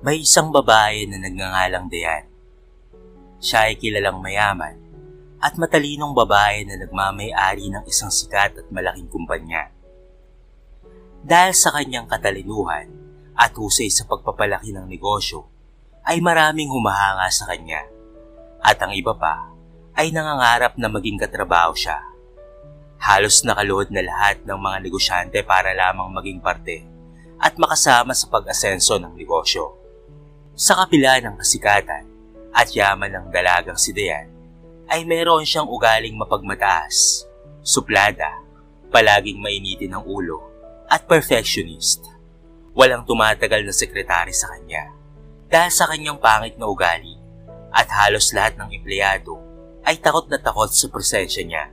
May isang babae na nagngangalang Dayan. Siya ay kilalang mayaman at matalinong babae na nagmamay-ari ng isang sikat at malaking kumpanya. Dahil sa kanyang katalinuhan at husay sa pagpapalaki ng negosyo, ay maraming humahanga sa kanya. At ang iba pa ay nangangarap na maging katrabaho siya. Halos nakaluhod na lahat ng mga negosyante para lamang maging parte at makasama sa pag-asenso ng negosyo. Sa kapila ng kasikatan at yaman ng dalagang si Dayan, ay meron siyang ugaling mapagmataas, suplada, palaging mainitin ang ulo, at perfectionist. Walang tumatagal na sekretary sa kanya dahil sa kanyang pangit na ugali at halos lahat ng empleyado ay takot na takot sa presensya niya.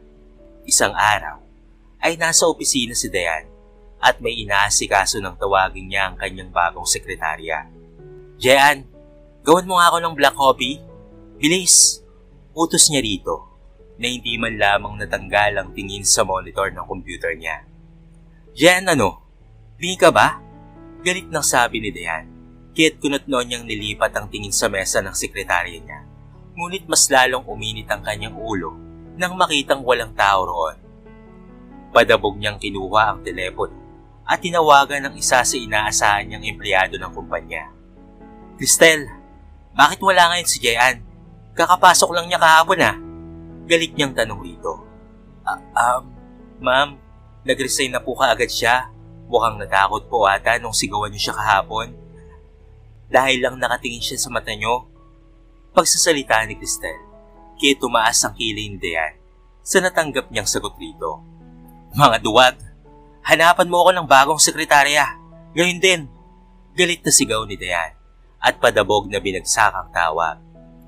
Isang araw ay nasa opisina si Dayan at may inaasikaso ng tawagin niya ang kanyang bagong sekretarya. Jean, gawan mo nga ako ng black coffee. Bilis! Utos niya rito na hindi man lamang natanggal ang tingin sa monitor ng computer niya. Jean, ano? Bingi ka ba? Galit nang sabi ni Dayan. Kaya't kunot noon niyang nilipat ang tingin sa mesa ng sekretarya niya. Ngunit mas lalong uminit ang kanyang ulo nang makitang walang tao roon. Padabog niyang kinuha ang telepono at tinawagan ng isa sa inaasahan niyang empleyado ng kumpanya. Cristel, bakit wala ngayon si Jayan? Kakapasok lang niya kahapon ah. Galit niyang tanong rito. Ah, um, ma'am, nag-resign na po kaagad siya. Mukhang natakot po ata nung sigawan niyo siya kahapon. Dahil lang nakatingin siya sa mata niyo. Pagsasalita ni Cristel, kaya tumaas ang kilay ni Dayan sa natanggap niyang sagot rito. Mga duwag, hanapan mo ako ng bagong sekretarya. Ngayon din, galit na sigaw ni Dayan at padabog na binagsakang tawag.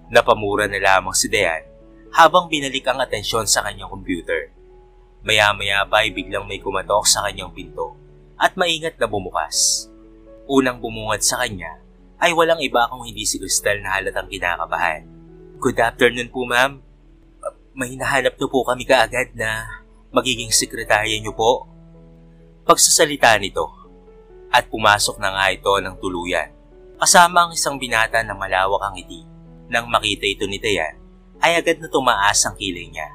Napamura na lamang si Dayan habang binalik ang atensyon sa kanyang computer. Maya-maya pa ay biglang may kumatok sa kanyang pinto at maingat na bumukas. Unang bumungad sa kanya ay walang iba kung hindi si Crystal na halatang kinakabahan. Good afternoon po ma'am. May nahanap na po kami kaagad na magiging sekretarya niyo po. Pagsasalita nito at pumasok na nga ito ng tuluyan Kasama ang isang binata na malawak ang ngiti. Nang makita ito ni Dayan, ay agad na tumaas ang kilay niya.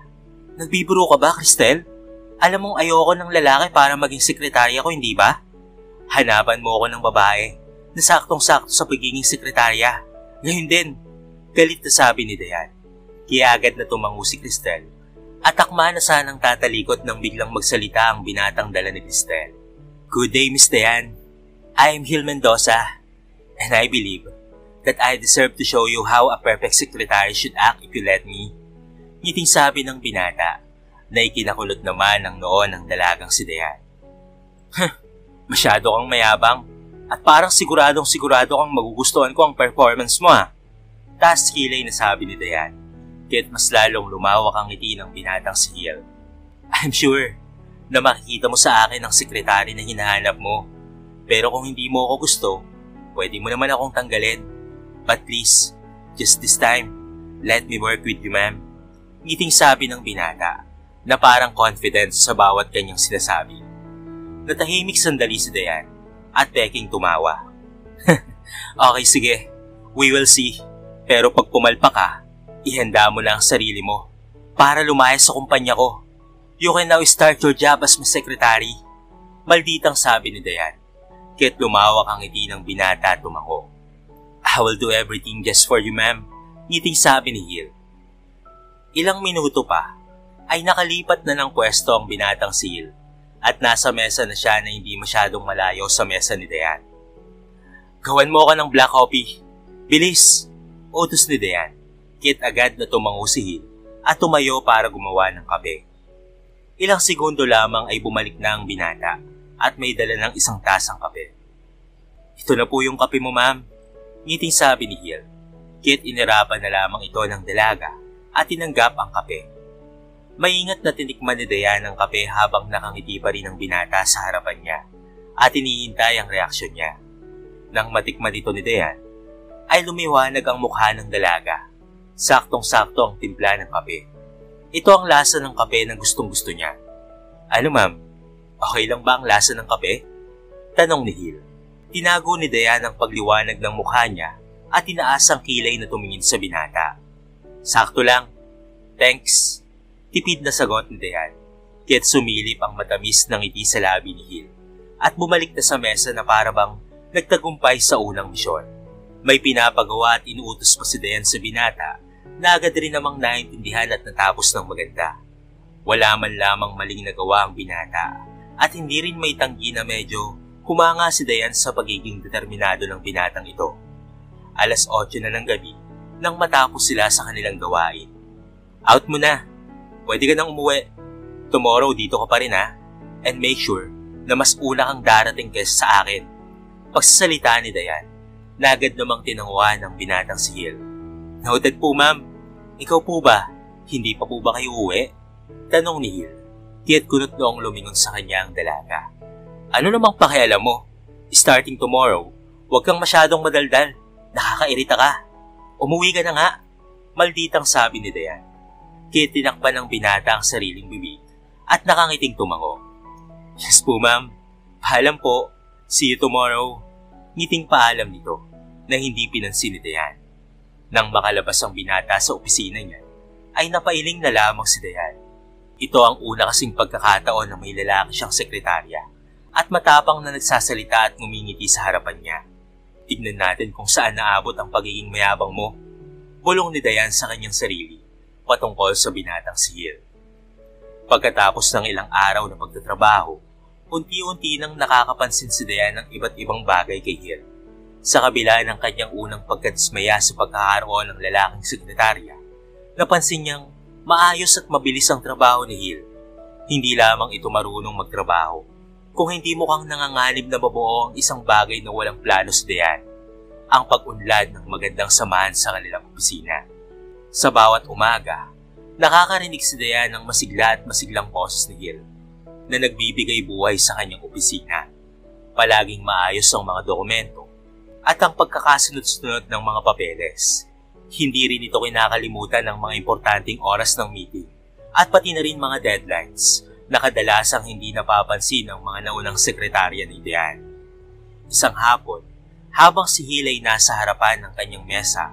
Nagbibiro ka ba, Cristel? Alam mong ayoko ng lalaki para maging sekretarya ko, hindi ba? Hanapan mo ako ng babae na saktong-sakto sa pagiging sekretarya. Ngayon din, galit na sabi ni Dayan. Kaya agad na tumango si Cristel at akma na sanang tatalikot nang biglang magsalita ang binatang dala ni Cristel. Good day, Miss Dayan. I am Hil Mendoza, And I believe that I deserve to show you how a perfect secretary should act if you let me. Ngiting sabi ng binata na ikinakulot naman ng noon ng dalagang si Dayan. Huh, masyado kang mayabang at parang siguradong sigurado kang magugustuhan ko ang performance mo ha. Tas kilay na sabi ni Dayan, kaya't mas lalong lumawak ang ngiti ng binatang si Hiel. I'm sure na makikita mo sa akin ang sekretary na hinahanap mo. Pero kung hindi mo ako gusto, Pwede mo naman akong tanggalin. But please, just this time, let me work with you, ma'am. Ngiting sabi ng binata na parang confident sa bawat kanyang sinasabi. Natahimik sandali si Dayan at peking tumawa. okay, sige. We will see. Pero pag pumalpa ka, ihanda mo na ang sarili mo para lumayas sa kumpanya ko. You can now start your job as my secretary. Malditang sabi ni Dayan Kaya't lumawak ang ngiti ng binata at tumango. I will do everything just for you, ma'am. Ngiting sabi ni Hill. Ilang minuto pa, ay nakalipat na ng pwesto ang binatang si Hill at nasa mesa na siya na hindi masyadong malayo sa mesa ni Dayan. Gawan mo ka ng black coffee. Bilis! Utos ni Dayan. Kit agad na tumango si Hill at tumayo para gumawa ng kape. Ilang segundo lamang ay bumalik na ang binata at may dala ng isang tasang kape. Ito na po yung kape mo ma'am. Ngiting sabi ni Hill. Kit inirapan na lamang ito ng dalaga at tinanggap ang kape. Maingat na tinikman ni Dayan ang kape habang nakangiti pa rin ang binata sa harapan niya at iniintay ang reaksyon niya. Nang matikman ito ni Dayan, ay lumiwanag ang mukha ng dalaga. Saktong-sakto ang timpla ng kape. Ito ang lasa ng kape na gustong gusto niya. Ano ma'am, Okay lang ba ang lasa ng kape? Tanong ni Hill. Tinago ni Dayan ang pagliwanag ng mukha niya at tinaas ang kilay na tumingin sa binata. Sakto lang. Thanks. Tipid na sagot ni Dayan. Kaya't sumilip ang matamis ng ngiti sa labi ni Hill at bumalik na sa mesa na parabang nagtagumpay sa unang misyon. May pinapagawa at inuutos pa si Dayan sa binata na agad rin namang naintindihan at natapos ng maganda. Wala man lamang maling nagawa ang binata at hindi rin may tanggi na medyo humanga si Dayan sa pagiging determinado ng binatang ito. Alas 8 na ng gabi nang matapos sila sa kanilang gawain. Out mo na. Pwede ka nang umuwi. Tomorrow dito ka pa rin ha. And make sure na mas una kang darating kaysa sa akin. Pagsasalita ni Dayan na agad namang tinanguan ng binatang si Hill. Noted po ma'am, ikaw po ba? Hindi pa po ba kayo uwi? Tanong ni Hill. Tiya't kunot noong lumingon sa kanya ang dalaga. Ano namang pakialam mo? Starting tomorrow, huwag kang masyadong madaldal. Nakakairita ka. Umuwi ka na nga. Malditang sabi ni Dayan. Kaya tinakpan ng binata ang sariling bibig at nakangiting tumango. Yes po ma'am. Paalam po. See you tomorrow. Ngiting paalam nito na hindi pinansin ni Dayan. Nang makalabas ang binata sa opisina niya, ay napailing na lamang si Dayan. Ito ang una kasing pagkakataon na may lalaki siyang sekretarya at matapang na nagsasalita at ngumingiti sa harapan niya. Tignan natin kung saan naabot ang pagiging mayabang mo. Bulong ni Dayan sa kanyang sarili patungkol sa binatang si Hill. Pagkatapos ng ilang araw na pagtatrabaho, unti-unti nang nakakapansin si Dayan ng iba't ibang bagay kay Hill. Sa kabila ng kanyang unang pagkadismaya sa pagkakaroon ng lalaking sekretarya, napansin niyang maayos at mabilis ang trabaho ni Hill. Hindi lamang ito marunong magtrabaho, kung hindi mukhang nanganganib na mabuo ang isang bagay na walang plano si Dayan, ang pag-unlad ng magandang samahan sa kanilang opisina. Sa bawat umaga, nakakarinig si Dayan ng masigla at masiglang boses ni Hill na nagbibigay buhay sa kanyang opisina. Palaging maayos ang mga dokumento at ang pagkakasunod-sunod ng mga papeles. Hindi rin ito kinakalimutan ng mga importanteng oras ng meeting at pati na rin mga deadlines na kadalasang hindi napapansin ng mga naunang sekretarya ni Diane. Isang hapon, habang si Hilay nasa harapan ng kanyang mesa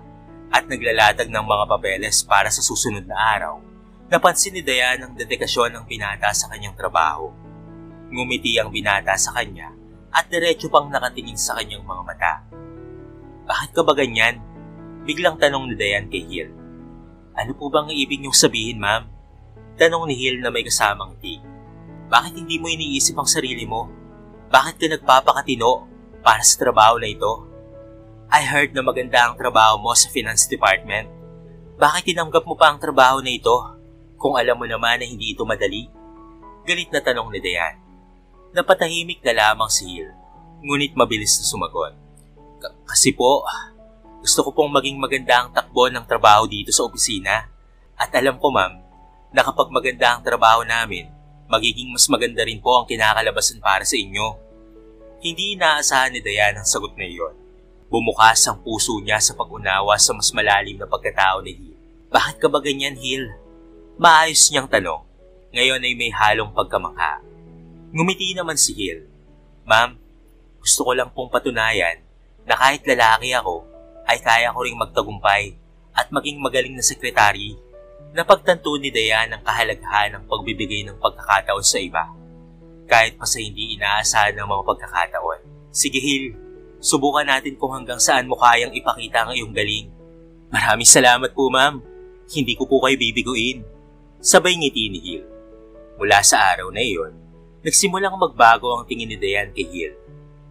at naglalatag ng mga papeles para sa susunod na araw, napansin ni Diane ang dedikasyon ng binata sa kanyang trabaho. Ngumiti ang binata sa kanya at diretso pang nakatingin sa kanyang mga mata. Bakit ka ba ganyan? Biglang tanong ni Diane kay Hill. Ano po bang ibig niyong sabihin, ma'am? Tanong ni Hill na may kasamang tig. Bakit hindi mo iniisip ang sarili mo? Bakit ka nagpapakatino para sa trabaho na ito? I heard na maganda ang trabaho mo sa finance department. Bakit tinanggap mo pa ang trabaho na ito kung alam mo naman na hindi ito madali? Galit na tanong ni Dayan. Napatahimik na lamang si Hill, ngunit mabilis na sumagot. kasi po, gusto ko pong maging maganda ang takbo ng trabaho dito sa opisina. At alam ko ma'am, na kapag maganda ang trabaho namin, magiging mas maganda rin po ang kinakalabasan para sa inyo. Hindi inaasahan ni Dayan ang sagot na iyon. Bumukas ang puso niya sa pag-unawa sa mas malalim na pagkatao ni Hill. Bakit ka ba ganyan, Hill? Maayos niyang tanong. Ngayon ay may halong pagkamangha. Ngumiti naman si Hill. Ma'am, gusto ko lang pong patunayan na kahit lalaki ako, ay kaya ko ring magtagumpay at maging magaling na sekretary Napagtanto ni Dayan ang kahalagahan ng pagbibigay ng pagkakataon sa iba. Kahit pa sa hindi inaasahan ng mga pagkakataon. Sige Hill, subukan natin kung hanggang saan mo kayang ipakita ang iyong galing. Maraming salamat po ma'am. Hindi ko po kayo bibiguin. Sabay ngiti ni Hill. Mula sa araw na iyon, nagsimulang magbago ang tingin ni Dayan kay Hill.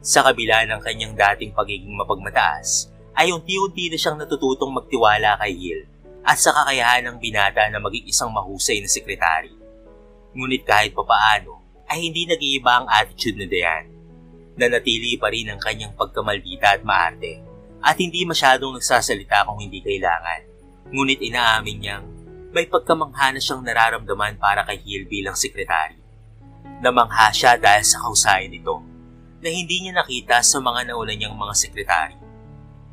Sa kabila ng kanyang dating pagiging mapagmataas, ay unti-unti na siyang natututong magtiwala kay Hill at sa kakayahan ng binata na maging isang mahusay na sekretary. Ngunit kahit papaano, ay hindi nag-iiba ang attitude ni Dayan. Nanatili pa rin ang kanyang pagkamaldita at maarte at hindi masyadong nagsasalita kung hindi kailangan. Ngunit inaamin niyang may pagkamangha na siyang nararamdaman para kay Hill bilang sekretary. Namangha siya dahil sa kausayan nito na hindi niya nakita sa mga nauna niyang mga sekretary.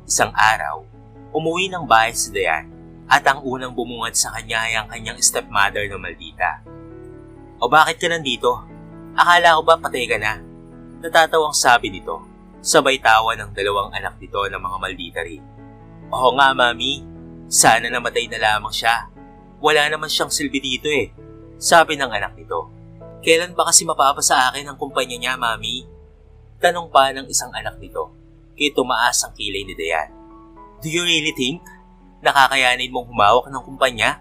Isang araw, umuwi ng bahay si Dayan at ang unang bumungad sa kanya ay ang kanyang stepmother na maldita. O bakit ka nandito? Akala ko ba patay ka na? Natatawang sabi nito. Sabay tawa ng dalawang anak nito ng mga maldita rin. Oo nga, mami. Sana namatay na lamang siya. Wala naman siyang silbi dito eh. Sabi ng anak nito. Kailan ba kasi mapapa sa akin ang kumpanya niya, mami? Tanong pa ng isang anak nito. Kaya tumaas ang kilay ni Dayan. Do you really think nakakayanin mong humawak ng kumpanya?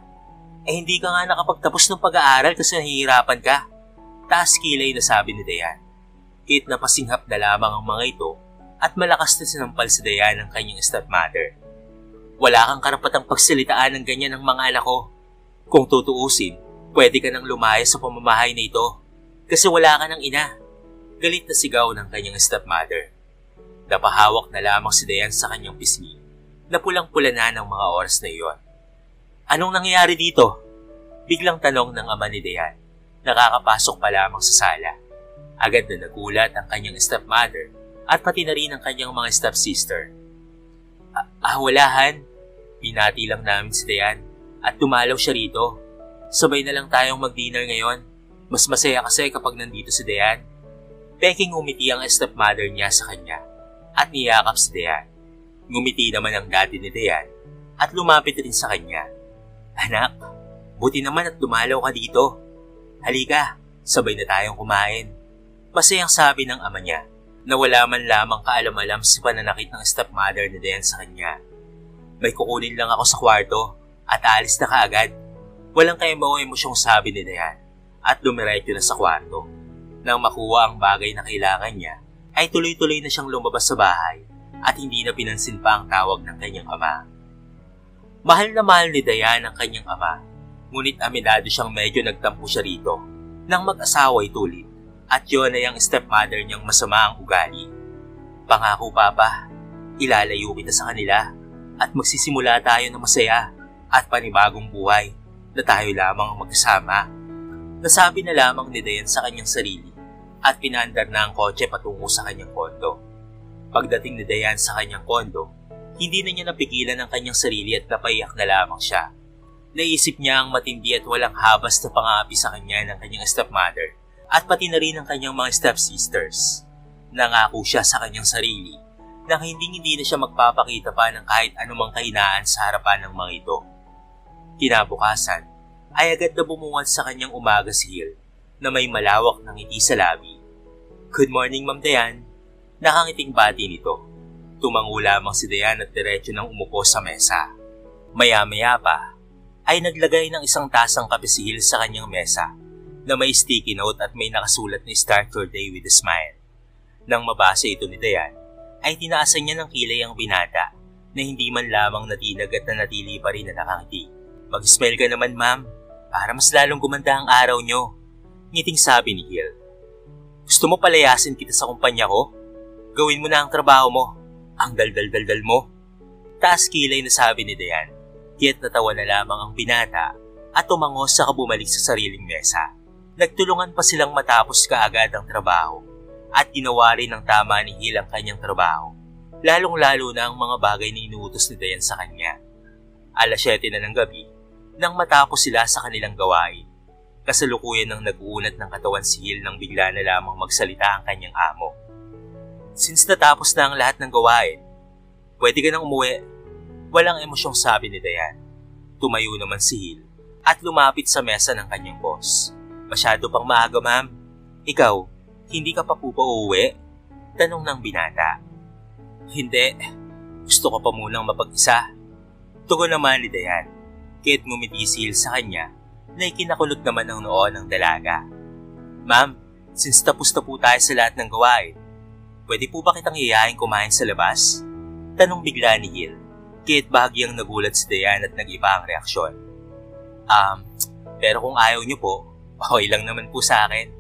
Eh hindi ka nga nakapagtapos ng pag-aaral kasi nahihirapan ka. Taas kilay na sabi ni Dayan. Kahit napasinghap na lamang ang mga ito at malakas na sinampal si Dayan ng kanyang stepmother. Wala kang karapatang pagsalitaan ng ganyan ng mga anak ko. Kung tutuusin, pwede ka nang lumaya sa pamamahay na ito kasi wala ka ng ina. Galit na sigaw ng kanyang stepmother. Napahawak na lamang si Dayan sa kanyang pisngi na pulang-pula na ng mga oras na iyon. Anong nangyayari dito? Biglang tanong ng ama ni Dayan. Nakakapasok pa lamang sa sala. Agad na nagulat ang kanyang stepmother at pati na rin ang kanyang mga stepsister. Ah, ah walahan. Pinati lang namin si Dayan at dumalaw siya rito. Sabay na lang tayong mag-dinner ngayon. Mas masaya kasi kapag nandito si Dayan. Peking umiti ang stepmother niya sa kanya at niyakap si Dayan. Ngumiti naman ang daddy ni Dayan at lumapit rin sa kanya. Anak, buti naman at dumalaw ka dito. Halika, sabay na tayong kumain. Masayang sabi ng ama niya na wala man lamang kaalam-alam sa pananakit ng stepmother ni Dayan sa kanya. May kukunin lang ako sa kwarto at alis na kaagad. Walang mo emosyong sabi ni Dayan at dumiretso na sa kwarto. Nang makuha ang bagay na kailangan niya, ay tuloy-tuloy na siyang lumabas sa bahay at hindi na pinansin pa ang tawag ng kanyang ama. Mahal na mahal ni Dayan ang kanyang ama, ngunit aminado siyang medyo nagtampo siya rito nang mag-asawa tulit at yun ay ang stepmother niyang masama ang ugali. Pangako papa, ilalayo kita sa kanila at magsisimula tayo ng masaya at panibagong buhay na tayo lamang ang magkasama. Nasabi na lamang ni Dayan sa kanyang sarili at pinandar na ang kotse patungo sa kanyang kondo. Pagdating ni Dayan sa kanyang kondo, hindi na niya napigilan ang kanyang sarili at napaiyak na lamang siya. Naisip niya ang matindi at walang habas na pangapi sa kanya ng kanyang stepmother at pati na rin ang kanyang mga stepsisters. Nangako siya sa kanyang sarili na hindi hindi na siya magpapakita pa ng kahit anumang kahinaan sa harapan ng mga ito. Kinabukasan, ay agad na bumungad sa kanyang umaga si Hill na may malawak ng ngiti sa labi. Good morning, Ma'am Dayan. Nakangiting bati nito. Tumango lamang si Dayan at diretso nang umupo sa mesa. Maya-maya pa, ay naglagay ng isang tasang kape si Hill sa kanyang mesa na may sticky note at may nakasulat na Start Your Day with a Smile. Nang mabasa ito ni Dayan, ay tinaasan niya ng kilay ang binata na hindi man lamang natinag at nanatili pa rin na nakangiti. Mag-smile ka naman ma'am, para mas lalong gumanda ang araw nyo. Ngiting sabi ni Hill. Gusto mo palayasin kita sa kumpanya ko? Gawin mo na ang trabaho mo. Ang daldal-daldal mo. Taas kilay na sabi ni Dayan. Kaya't natawa na lamang ang binata at tumangos sa kabumalik sa sariling mesa. Nagtulungan pa silang matapos kaagad ang trabaho at ginawa rin ng tama ni Hill ang kanyang trabaho. Lalong-lalo na ang mga bagay na inuutos ni Dayan sa kanya. Alas 7 na ng gabi nang matapos sila sa kanilang gawain. Kasalukuyan ng nag-uunat ng katawan si Hill nang bigla na lamang magsalita ang kanyang amo. Since natapos na ang lahat ng gawain, pwede ka nang umuwi. Walang emosyong sabi ni Dayan. Tumayo naman si Hill at lumapit sa mesa ng kanyang boss. Masyado pang maaga ma'am. Ikaw, hindi ka pa po pa uuwi? Tanong ng binata. Hindi. Gusto ko pa munang mapag-isa. Tugon naman ni Dayan. Kahit ngumiti si Hill sa kanya na ikinakulot naman ng noon ng dalaga. Ma'am, since tapos na po tayo sa lahat ng gawain, Pwede po ba kitang iyayain kumain sa labas? Tanong bigla ni Hill. Kahit bahagyang nagulat si Dayan at nag-iba ang reaksyon. Um, pero kung ayaw niyo po, okay lang naman po sa akin.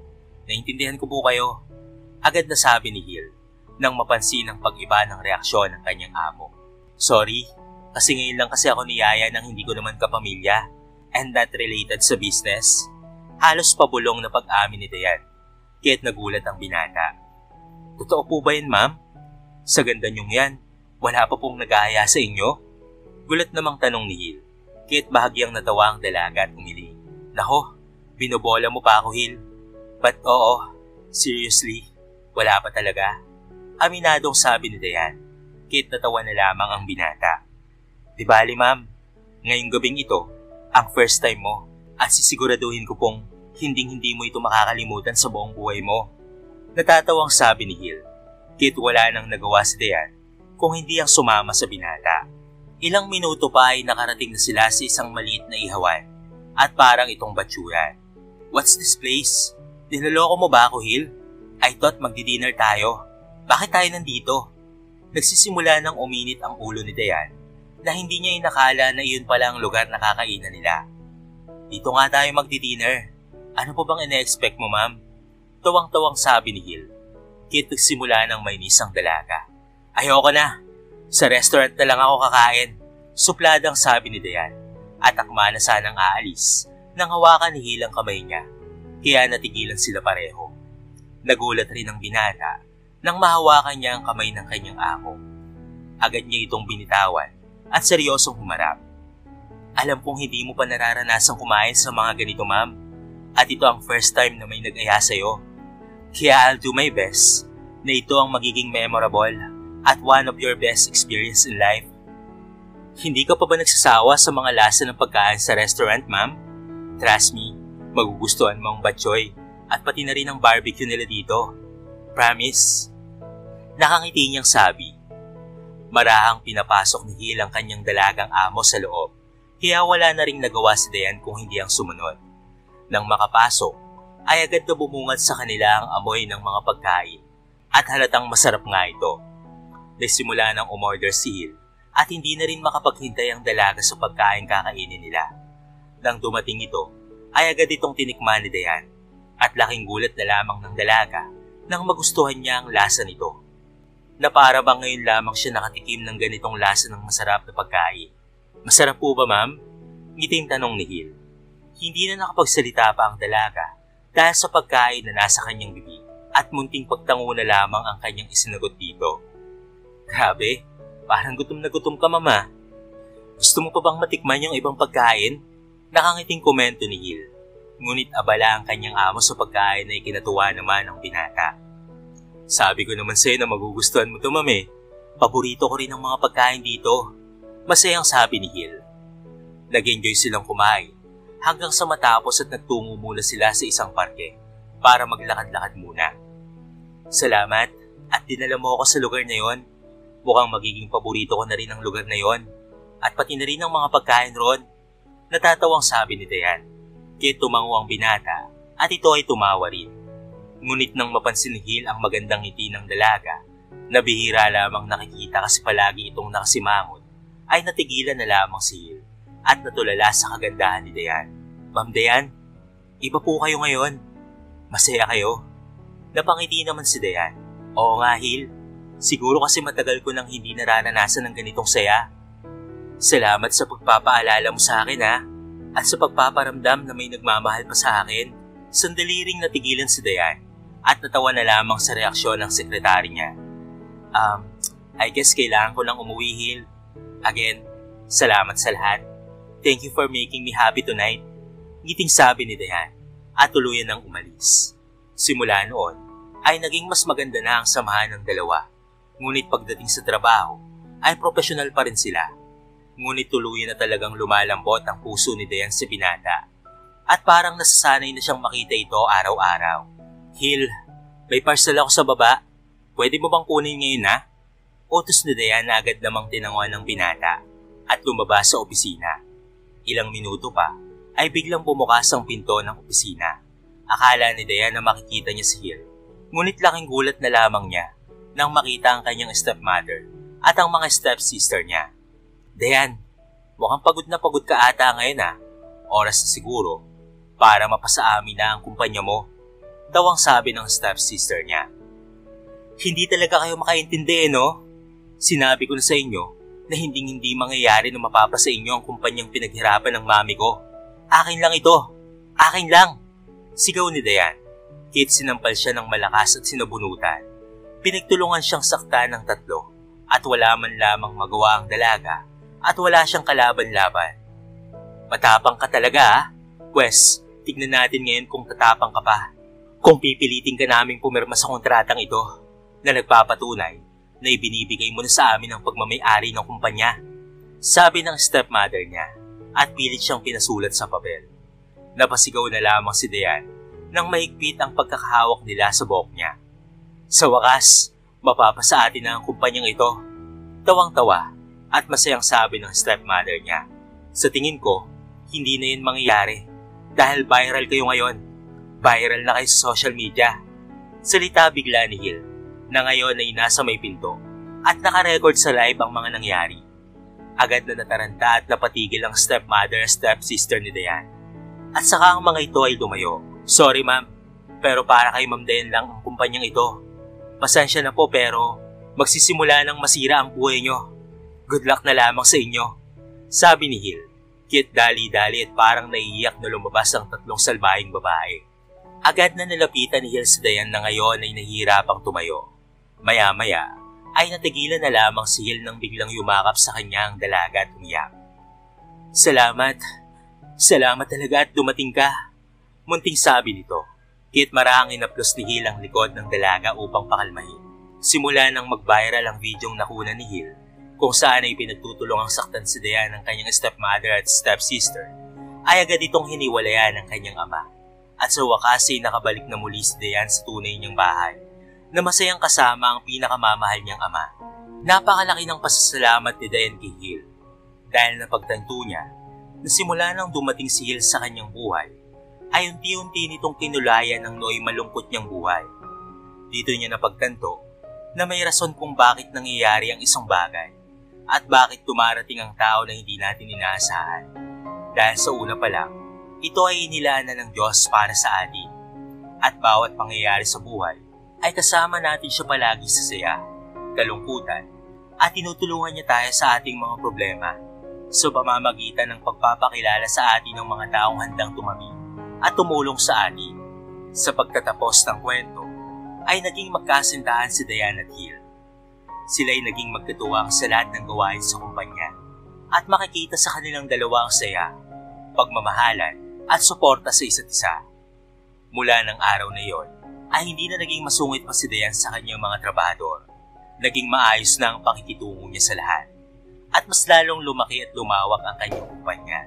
Naintindihan ko po kayo. Agad na sabi ni Hill nang mapansin ang pag-iba ng reaksyon ng kanyang amo. Sorry, kasi ngayon lang kasi ako niyaya ng hindi ko naman kapamilya and not related sa business. Halos pabulong na pag-amin ni Dayan, kaya't nagulat ang binata. Totoo po ba yan, ma'am? Sa ganda niyong yan, wala pa pong nag-aaya sa inyo? Gulat namang tanong ni Hill. Kahit bahagyang natawa ang dalaga at umili. Nako, binobola mo pa ako, Hill. But oo, seriously, wala pa talaga. Aminadong sabi ni Dayan. Kit natawa na lamang ang binata. Di bali ma'am, ngayong gabing ito, ang first time mo at sisiguraduhin ko pong hinding-hindi mo ito makakalimutan sa buong buhay mo. Natatawang sabi ni Hill. Kit wala nang nagawa si Dayan kung hindi ang sumama sa binata. Ilang minuto pa ay nakarating na sila sa isang maliit na ihawan at parang itong batsuran. What's this place? Dinaloko mo ba ako, Hill? I thought magdi-dinner tayo. Bakit tayo nandito? Nagsisimula ng uminit ang ulo ni Dayan na hindi niya inakala na iyon pala ang lugar na kakainan nila. Dito nga tayo magdi-dinner. Ano po bang ine-expect mo, ma'am? Tuwang-tuwang sabi ni Hill. Kit nagsimula ng may nisang dalaga. Ayoko na. Sa restaurant na lang ako kakain. Supladang sabi ni Dayan. At akma na sanang aalis nang hawakan ni Hill ang kamay niya. Kaya natigilan sila pareho. Nagulat rin ang binata nang mahawakan niya ang kamay ng kanyang amo. Agad niya itong binitawan at seryosong humarap. Alam kong hindi mo pa nararanasan kumain sa mga ganito ma'am at ito ang first time na may nag-aya sa'yo. Kaya I'll do my best na ito ang magiging memorable at one of your best experience in life. Hindi ka pa ba nagsasawa sa mga lasa ng pagkain sa restaurant, ma'am? Trust me, magugustuhan mo ang batchoy at pati na rin ang barbecue nila dito. Promise? Nakangiti niyang sabi. Marahang pinapasok ni Hill ang kanyang dalagang amo sa loob, kaya wala na ring nagawa si Dayan kung hindi ang sumunod. Nang makapasok, ay agad na bumungad sa kanila ang amoy ng mga pagkain at halatang masarap nga ito. Nagsimula ng umorder si Hill at hindi na rin makapaghintay ang dalaga sa pagkain kakainin nila. Nang dumating ito, ay agad itong tinikman ni Dayan at laking gulat na lamang ng dalaga nang magustuhan niya ang lasa nito. Na para bang ngayon lamang siya nakatikim ng ganitong lasa ng masarap na pagkain. Masarap po ba ma'am? Ngiting tanong ni Hill. Hindi na nakapagsalita pa ang dalaga dahil sa pagkain na nasa kanyang bibig at munting pagtango na lamang ang kanyang isinagot dito. Grabe, parang gutom na gutom ka mama. Gusto mo pa bang matikman yung ibang pagkain? Nakangiting komento ni Hill ngunit abala ang kanyang amo sa pagkain na ikinatuwa naman ng binata. Sabi ko naman sa'yo na magugustuhan mo ito, mami. Paborito ko rin ang mga pagkain dito. Masayang sabi ni Hill. Nag-enjoy silang kumain hanggang sa matapos at nagtungo muna sila sa isang parke para maglakad-lakad muna. Salamat at dinala mo ako sa lugar na yon. Mukhang magiging paborito ko na rin ang lugar na yon at pati na rin ang mga pagkain ron. Natatawang sabi ni Dayan. Kaya tumango ang binata at ito ay tumawa rin. Ngunit nang mapansin ni Hill ang magandang ngiti ng dalaga, na bihira lamang nakikita kasi palagi itong nakasimangon, ay natigilan na lamang si Hill at natulala sa kagandahan ni Dayan. Ma'am Dayan, iba po kayo ngayon. Masaya kayo. Napangiti naman si Dayan. Oo nga Hill, siguro kasi matagal ko nang hindi nararanasan ng ganitong saya. Salamat sa pagpapaalala mo sa akin ha at sa pagpaparamdam na may nagmamahal pa sa akin, sandali ring natigilan si Dayan at natawa na lamang sa reaksyon ng sekretary niya. Um, I guess kailangan ko lang umuwi, Hill. Again, salamat sa lahat. Thank you for making me happy tonight. Ngiting sabi ni Dayan at tuluyan ng umalis. Simula noon, ay naging mas maganda na ang samahan ng dalawa. Ngunit pagdating sa trabaho, ay profesional pa rin sila ngunit tuluyan na talagang lumalambot ang puso ni Dayan sa binata. At parang nasasanay na siyang makita ito araw-araw. Hill, may parcel ako sa baba. Pwede mo bang kunin ngayon na? Utos ni Dayan na agad namang tinanguan ng binata at lumabas sa opisina. Ilang minuto pa ay biglang bumukas ang pinto ng opisina. Akala ni Dayan na makikita niya si Hill. Ngunit laking gulat na lamang niya nang makita ang kanyang stepmother at ang mga stepsister niya. Dayan, mukhang pagod na pagod ka ata ngayon ha. Oras na siguro para mapasaamin na ang kumpanya mo. Daw ang sabi ng staff sister niya. Hindi talaga kayo makaintindi eh, no? Sinabi ko na sa inyo na hindi hindi mangyayari na mapapa sa inyo ang kumpanyang pinaghirapan ng mami ko. Akin lang ito. Akin lang. Sigaw ni Dayan. Kit sinampal siya ng malakas at sinabunutan. Pinagtulungan siyang sakta ng tatlo at wala man lamang magawa ang dalaga at wala siyang kalaban-laban. Matapang ka talaga ha? Pwes, tignan natin ngayon kung tatapang ka pa. Kung pipilitin ka naming pumirma sa kontratang ito, na nagpapatunay na ibinibigay mo na sa amin ang pagmamayari ng kumpanya. Sabi ng stepmother niya at pilit siyang pinasulat sa papel. Napasigaw na lamang si Dayan nang mahigpit ang pagkakahawak nila sa buhok niya. Sa wakas, mapapasa atin na ang kumpanyang ito. Tawang-tawa at masayang sabi ng stepmother niya. Sa tingin ko, hindi na yun mangyayari dahil viral kayo ngayon. Viral na kayo sa social media. Salita bigla ni Hill na ngayon ay nasa may pinto at nakarecord sa live ang mga nangyari. Agad na nataranta at napatigil ang stepmother at stepsister ni Dayan. At saka ang mga ito ay lumayo. Sorry ma'am, pero para kay Ma'am Dayan lang ang kumpanyang ito. Pasensya na po pero magsisimula nang masira ang buhay nyo. Good luck na lamang sa inyo. Sabi ni Hill, kit dali-dali at parang naiiyak na lumabas ang tatlong salbahing babae. Agad na nalapitan ni Hills Dayan na ngayon ay nahihirapang tumayo. Maya-maya ay natigilan na lamang si Hill nang biglang yumakap sa kanya ang dalaga at umiyak. Salamat. Salamat talaga at dumating ka. Munting sabi nito. Kit marangin na plus ni Hill ang likod ng dalaga upang pakalmahin. Simula nang mag-viral ang videong nakuna ni Hill kung saan ay pinagtutulungang saktan si Dayan ng kanyang stepmother at stepsister ay agad itong hiniwalayan ng kanyang ama at sa wakas ay nakabalik na muli si Dayan sa tunay niyang bahay na masayang kasama ang pinakamamahal niyang ama. Napakalaki ng pasasalamat ni Dayan kay Hill dahil napagtanto niya na simula nang dumating si Hill sa kanyang buhay ay unti-unti nitong kinulayan ang nooy malungkot niyang buhay. Dito niya napagtanto na may rason kung bakit nangyayari ang isang bagay at bakit tumarating ang tao na hindi natin inaasahan. Dahil sa una pa lang, ito ay inilaan ng Diyos para sa atin. At bawat pangyayari sa buhay ay kasama natin siya palagi sa saya, kalungkutan, at tinutulungan niya tayo sa ating mga problema sa pamamagitan ng pagpapakilala sa atin ng mga taong handang tumabi at tumulong sa atin. Sa pagtatapos ng kwento, ay naging magkasintahan si Diana at Hill. Sila ay naging magkatuwang sa lahat ng gawain sa kumpanya at makikita sa kanilang dalawa ang saya, pagmamahalan at suporta sa isa't isa. Mula ng araw na yon, ay hindi na naging masungit pa si Dayan sa kanyang mga trabahador. Naging maayos na ang pakikitungo niya sa lahat. At mas lalong lumaki at lumawak ang kanyang kumpanya.